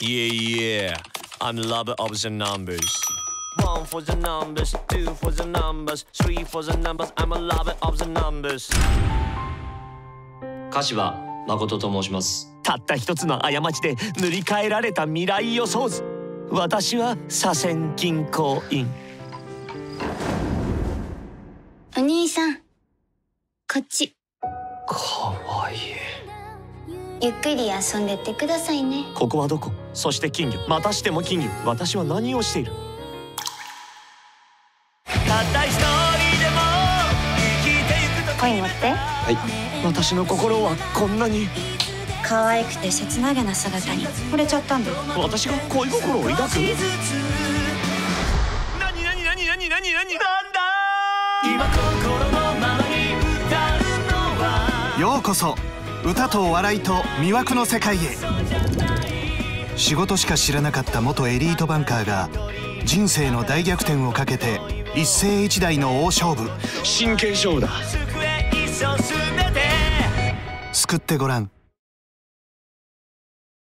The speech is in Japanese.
Yeah, yeah. I'm lover of the numbers. One for the numbers, two for the numbers, three for the numbers. I'm a lover of the numbers. 柏誠と申しますたった一つの過ちで塗り替えられた未来予想図私は左遷銀行員お兄さんこっちかわいいゆっくり遊んでってくださいね。ここはどこ？そして金魚。またしても金魚。私は何をしている？たった一人でも生きてゆくと恋持って。私の心はこんなに。可愛くて切なげな姿に。惚れちゃったんだよ。私が恋心を抱く？何何何何何何？なんだ？今心のままに歌うのは。ようこそ歌と笑いと魅惑の世界へ。仕事しか知らなかった元エリートバンカーが人生の大逆転をかけて一世一代の大勝負。真剣勝負だ。救ってごらん